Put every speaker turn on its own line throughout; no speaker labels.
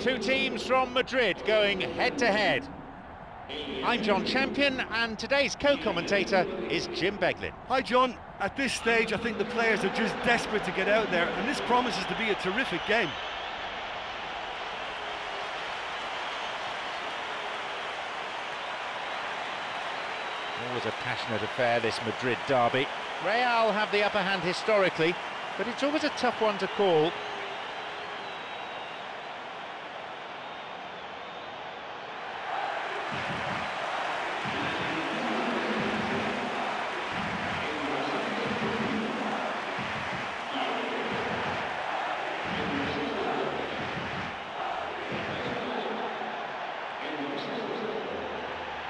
Two teams from Madrid going head to head. I'm Jon Champion, and today's co-commentator is Jim Beglin.
Hi, Jon. At this stage, I think the players are just desperate to get out there, and this promises to be a terrific game.
Always a passionate affair, this Madrid derby. Real have the upper hand historically, but it's always a tough one to call.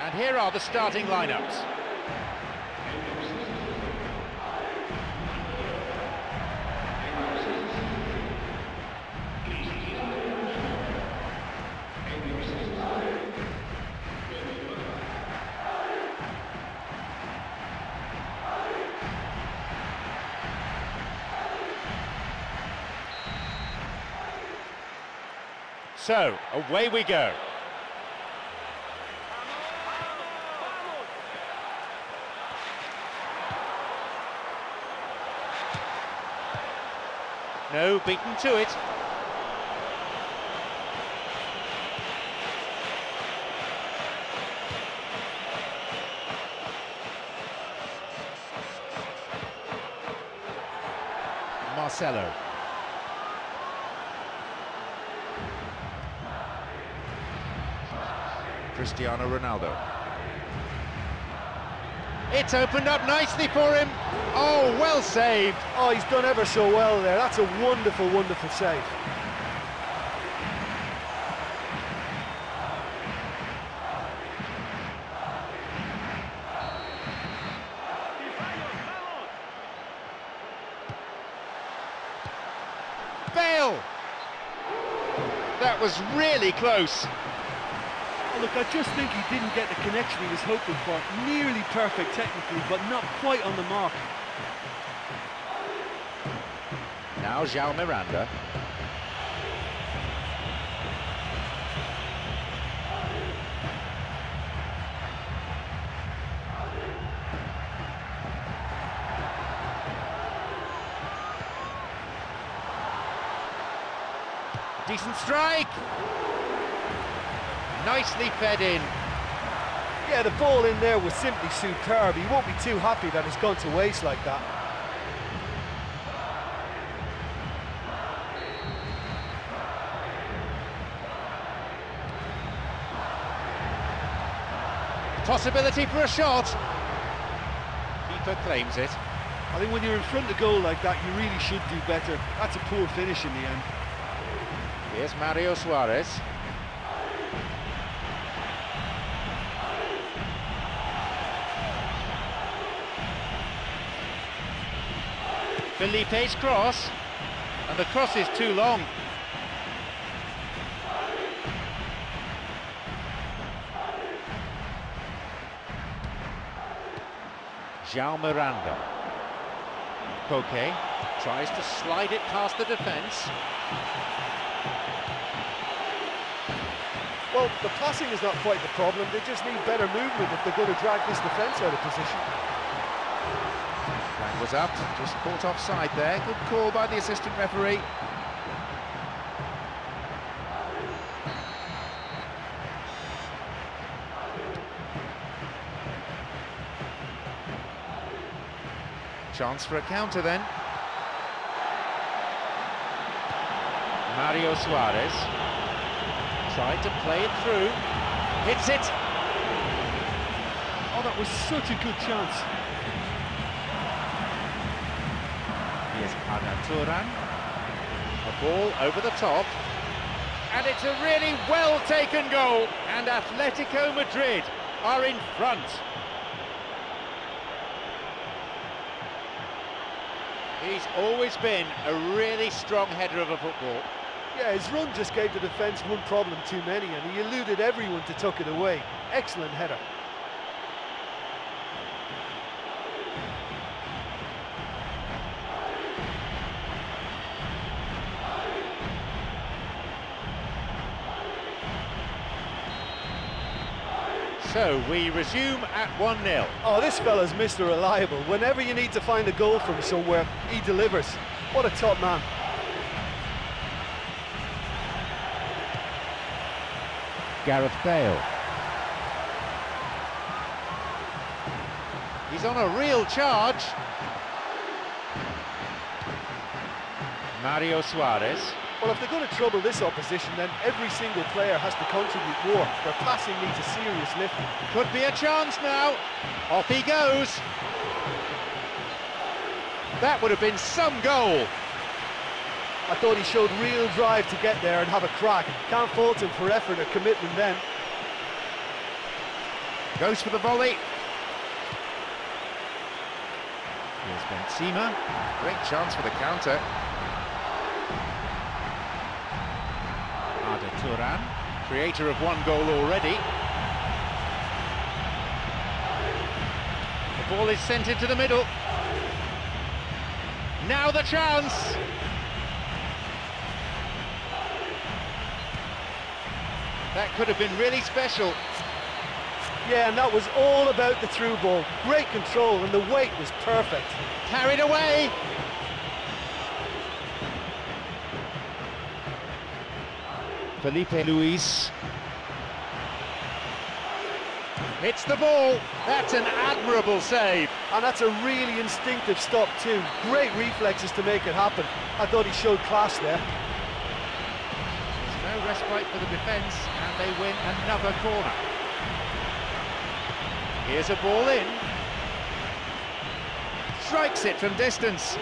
And here are the starting lineups. So, away we go. No, beaten to it. Marcelo. Cristiano Ronaldo. It's opened up nicely for him. Oh, well saved.
Oh, he's done ever so well there. That's a wonderful, wonderful save.
Bale! That was really close.
Look, I just think he didn't get the connection he was hoping for. Nearly perfect technically, but not quite on the mark.
Now João Miranda. Decent strike. Nicely fed in.
Yeah, the ball in there was simply superb. He won't be too happy that it's gone to waste like that.
Possibility for a shot. Keeper claims it.
I think when you're in front of goal like that, you really should do better. That's a poor finish in the end.
Here's Mario Suarez. Filipe's cross, and the cross is too long. João Miranda. Koke tries to slide it past the defence.
Well, the passing is not quite the problem. They just need better movement if they're going to drag this defence out of position.
Just caught offside there. Good call by the assistant referee. Chance for a counter then. Mario Suarez tried to play it through, hits it.
Oh, that was such a good chance.
Here's Turan. A ball over the top. And it's a really well-taken goal. And Atletico Madrid are in front. He's always been a really strong header of a football.
Yeah, his run just gave the defence one problem too many, and he eluded everyone to tuck it away. Excellent header.
So we resume at 1-0.
Oh, this fella's Mr. Reliable. Whenever you need to find a goal from somewhere, he delivers. What a top man.
Gareth Bale. He's on a real charge. Mario Suarez.
Well, if they're going to trouble this opposition, then every single player has to contribute more. Their passing needs a serious lift.
Could be a chance now. Off he goes. That would have been some goal.
I thought he showed real drive to get there and have a crack. Can't fault him for effort or commitment then.
Goes for the volley. Here's Benzema. Great chance for the counter. Creator of one goal already. The ball is sent into the middle. Now the chance. That could have been really special.
Yeah, and that was all about the through ball. Great control, and the weight was perfect.
Carried away. Filipe Luís. Hits the ball. That's an admirable save.
And that's a really instinctive stop too. Great reflexes to make it happen. I thought he showed class there.
There's no respite for the defence, and they win another corner. Here's a ball in. Strikes it from distance.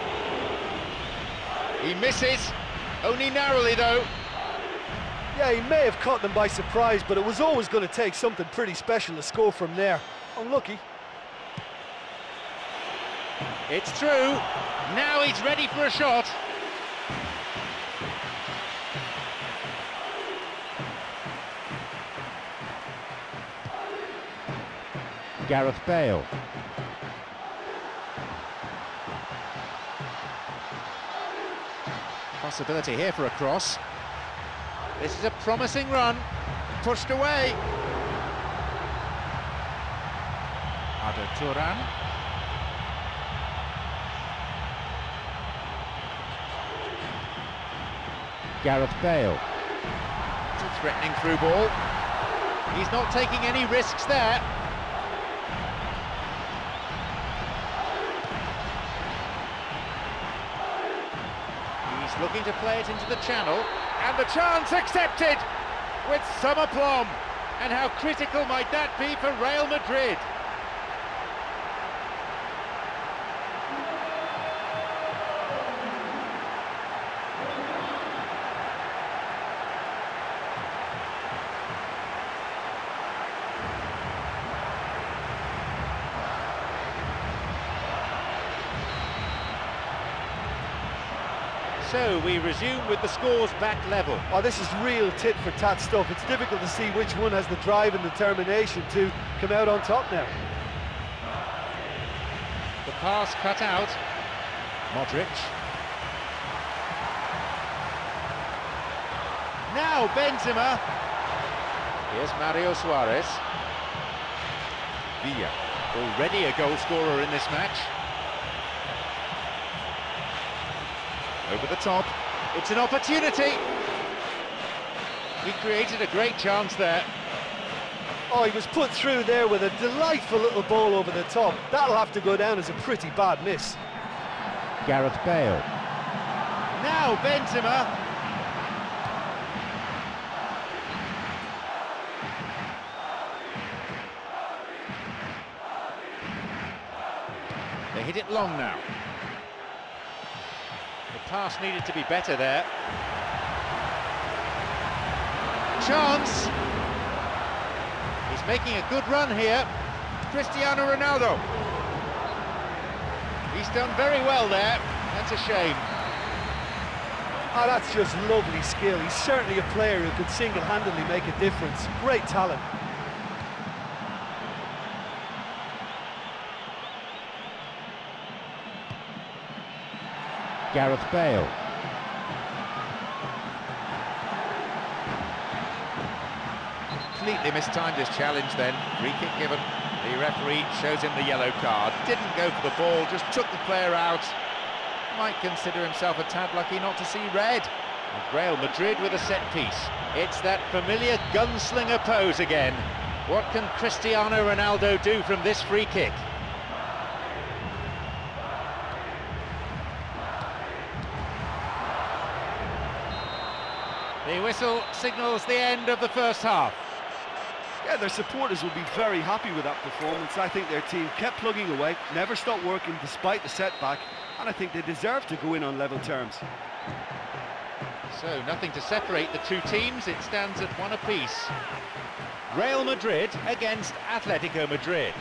He misses, only narrowly though.
Yeah, he may have caught them by surprise, but it was always going to take something pretty special to score from there. Unlucky.
It's true. Now he's ready for a shot. Gareth Bale. Possibility here for a cross. This is a promising run. Pushed away. Arda Turan. Gareth Bale. It's a threatening through ball. He's not taking any risks there. He's looking to play it into the channel, and the chance accepted with some aplomb. And how critical might that be for Real Madrid? So we resume with the scores back level.
Oh, this is real tit-for-tat stuff. It's difficult to see which one has the drive and the determination to come out on top now.
The pass cut out. Modric. Now Benzema. Here's Mario Suarez. Villa, already a goal scorer in this match. Over the top. It's an opportunity. He created a great chance there.
Oh, he was put through there with a delightful little ball over the top. That'll have to go down as a pretty bad miss.
Gareth Bale. Now Benzema. They hit it long now. Pass needed to be better there. Chance. He's making a good run here. Cristiano Ronaldo. He's done very well there. That's a shame.
Oh, that's just lovely skill. He's certainly a player who could single-handedly make a difference. Great talent.
Gareth Bale. completely mistimed his challenge then. Free kick given. The referee shows him the yellow card. Didn't go for the ball, just took the player out. Might consider himself a tad lucky not to see red. And Real Madrid with a set piece. It's that familiar gunslinger pose again. What can Cristiano Ronaldo do from this free kick? The whistle signals the end of the first half.
Yeah, their supporters will be very happy with that performance. I think their team kept plugging away, never stopped working despite the setback, and I think they deserve to go in on level terms.
So, nothing to separate the two teams, it stands at one apiece. Real Madrid against Atletico Madrid.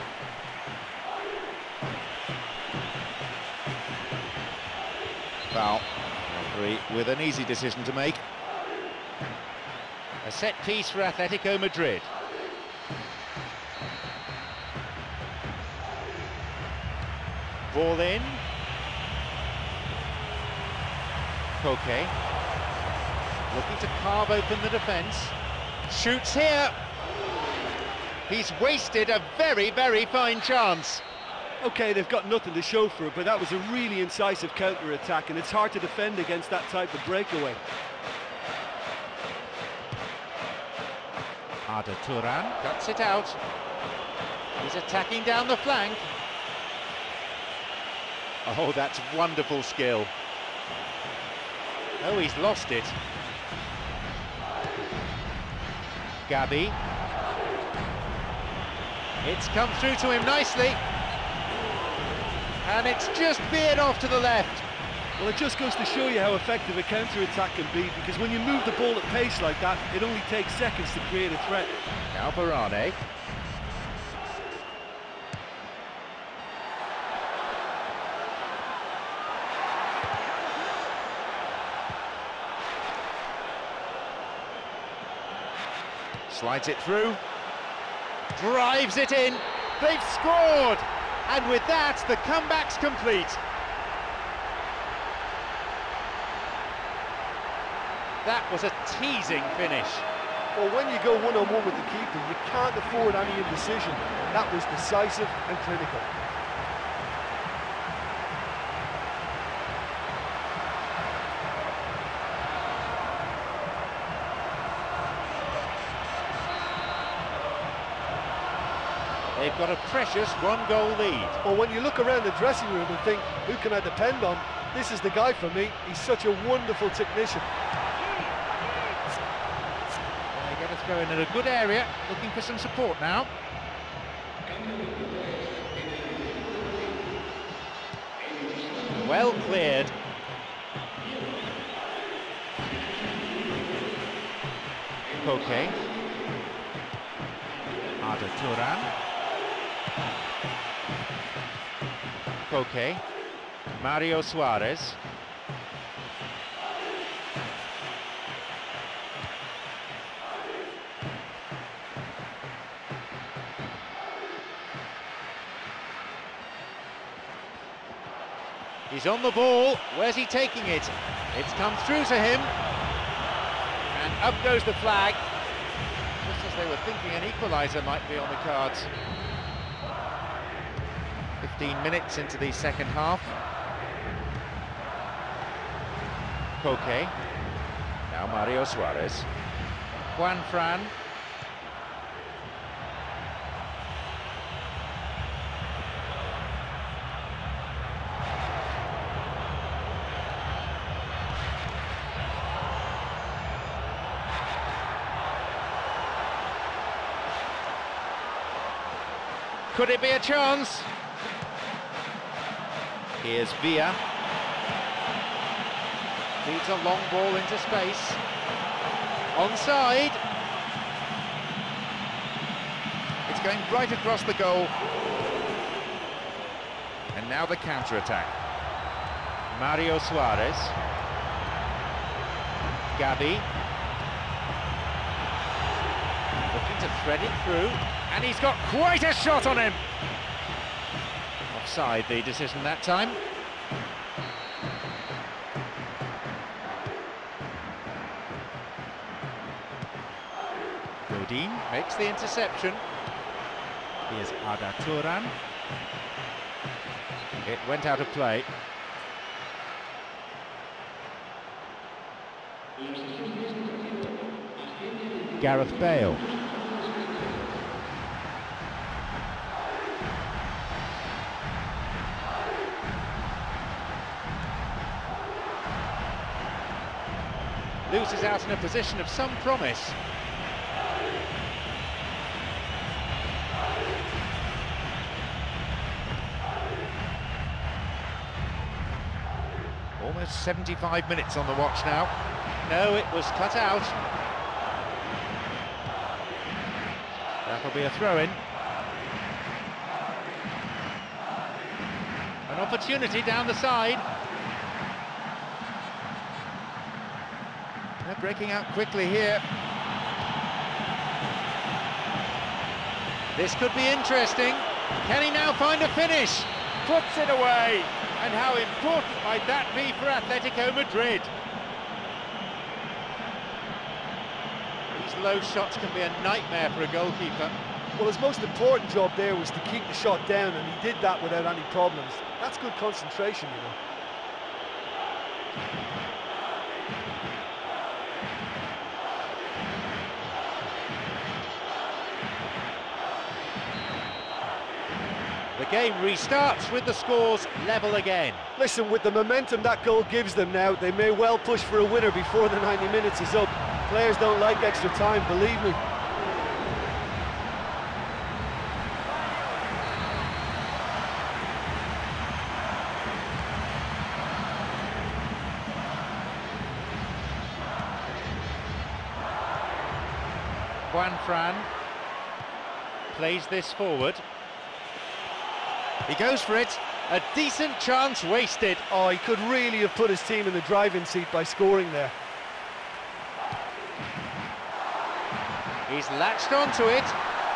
Foul. Referee with an easy decision to make. A set piece for Atletico Madrid. Ball in. Koke. Looking to carve open the defence. Shoots here. He's wasted a very, very fine chance.
Okay, they've got nothing to show for it, but that was a really incisive counter-attack, and it's hard to defend against that type of breakaway.
Arda Turan cuts it out. He's attacking down the flank. Oh, that's wonderful skill. Oh, he's lost it. Gabi. It's come through to him nicely. And it's just veered off to the left.
Well, it just goes to show you how effective a counter-attack can be, because when you move the ball at pace like that, it only takes seconds to create a threat.
Now. Slides it through. Drives it in. They've scored! And with that, the comeback's complete. That was a teasing finish.
Well, when you go one-on-one -on -one with the keeper, you can't afford any indecision. That was decisive and critical.
They've got a precious one-goal lead.
Well, when you look around the dressing room and think, who can I depend on? This is the guy for me. He's such a wonderful technician.
A in a good area, looking for some support now. Well cleared. Koke. Arda Turan. Mario Suarez. He's on the ball. Where's he taking it? It's come through to him. And up goes the flag. Just as they were thinking an equaliser might be on the cards. 15 minutes into the second half. Koke. Now Mario Suarez. Juan Fran. Could it be a chance? Here's Villa. Feeds a long ball into space. Onside. It's going right across the goal. And now the counter-attack. Mario Suarez. Gabi. Looking to thread it through. And he's got quite a shot on him offside, the decision that time. Godin makes the interception. Here's Arda Turan. It went out of play. Gareth Bale. Loses out in a position of some promise. Almost 75 minutes on the watch now. No, it was cut out. That'll be a throw-in. An opportunity down the side. They're breaking out quickly here. This could be interesting. Can he now find a finish? Puts it away. And how important might that be for Atletico Madrid? These low shots can be a nightmare for a goalkeeper.
Well, his most important job there was to keep the shot down, and he did that without any problems. That's good concentration, you know.
Game restarts with the scores level again.
Listen, with the momentum that goal gives them now, they may well push for a winner before the 90 minutes is up. Players don't like extra time, believe me.
Juanfran plays this forward. He goes for it. A decent chance wasted.
Oh, he could really have put his team in the driving seat by scoring there.
He's latched onto it.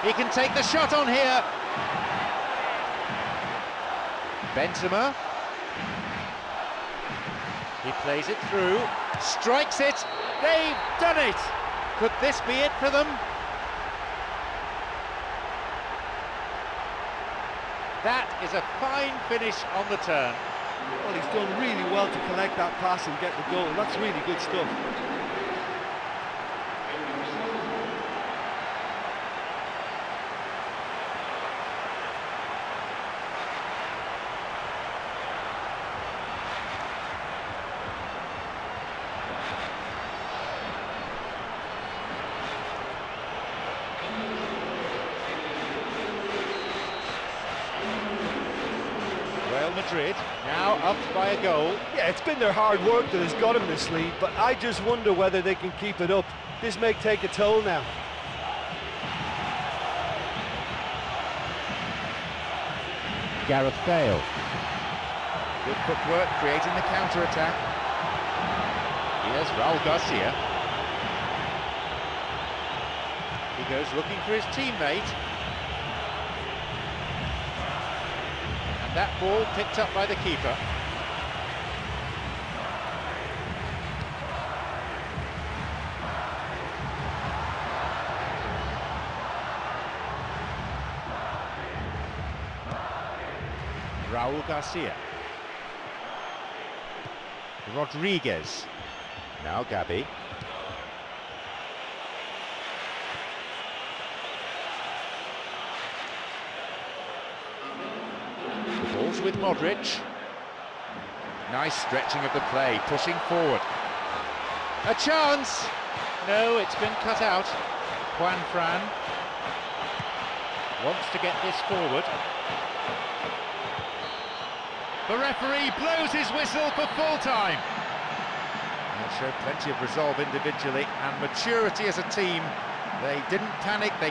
He can take the shot on here. Benzema. He plays it through, strikes it. They've done it. Could this be it for them? That is a fine finish on the turn.
Well, he's done really well to collect that pass and get the goal. That's really good stuff.
Real Madrid now up by a goal.
Yeah, it's been their hard work that has got them this lead, but I just wonder whether they can keep it up. This may take a toll now.
Gareth Bale. Good footwork, creating the counter-attack. Here's Raul Garcia. He goes looking for his teammate. And that ball picked up by the keeper. Raul Garcia. Rodriguez. Now Gabi. The ball's with Modric. Nice stretching of the play, pushing forward. A chance! No, it's been cut out. Juan Fran wants to get this forward. The referee blows his whistle for full time. They showed plenty of resolve individually and maturity as a team. They didn't panic, they